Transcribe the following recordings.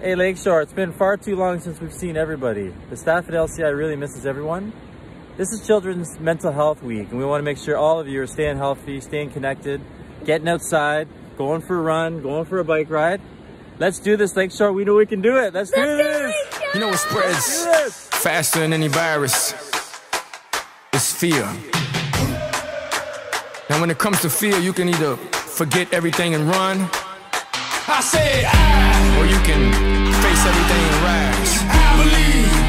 Hey Lakeshore, it's been far too long since we've seen everybody. The staff at LCI really misses everyone. This is Children's Mental Health Week and we want to make sure all of you are staying healthy, staying connected, getting outside, going for a run, going for a bike ride. Let's do this Lakeshore, we know we can do it. Let's, do this! You know what spreads faster than any virus? It's fear. Now when it comes to fear, you can either forget everything and run. I say I, or you can face everything and rise. I believe.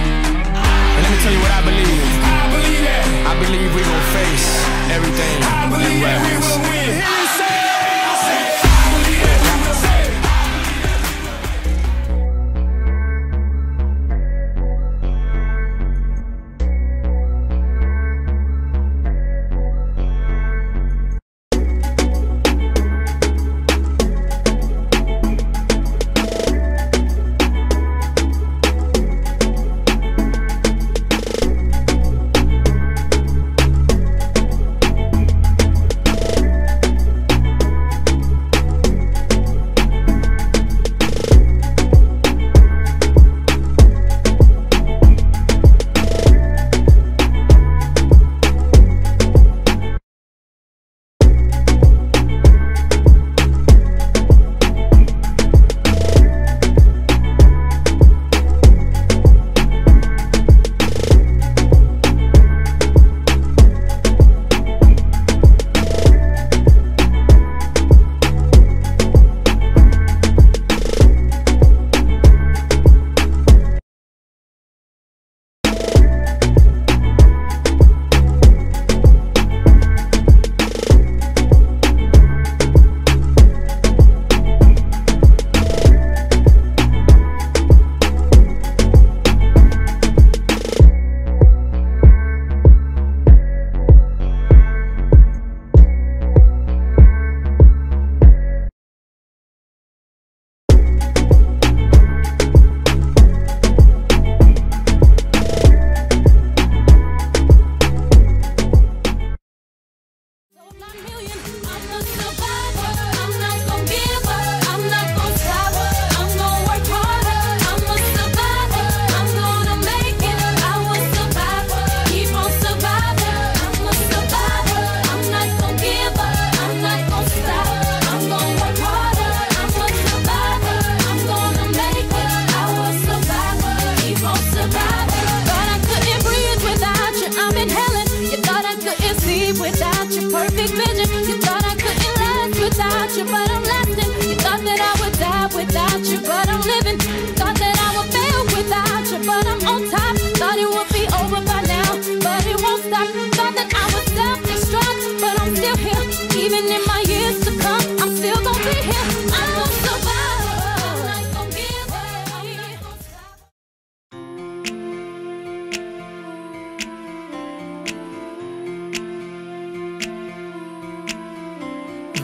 without you, but I'm lasting. Thought that I would die without you, but I'm living. Thought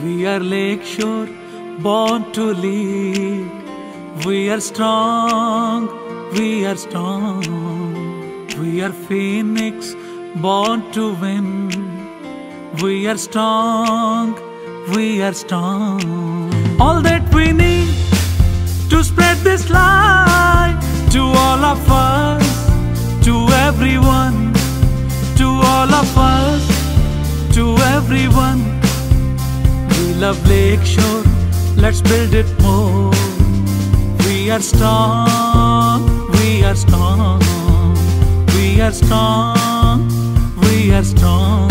We are Lakeshore, born to lead. We are strong, we are strong. We are Phoenix, born to win. We are strong, we are strong. All that we need to spread this light love Lakeshore, let's build it more. We are strong, we are strong, we are strong, we are strong.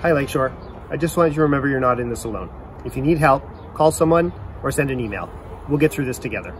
Hi, Lakeshore. I just wanted you to remember you're not in this alone. If you need help, call someone or send an email. We'll get through this together.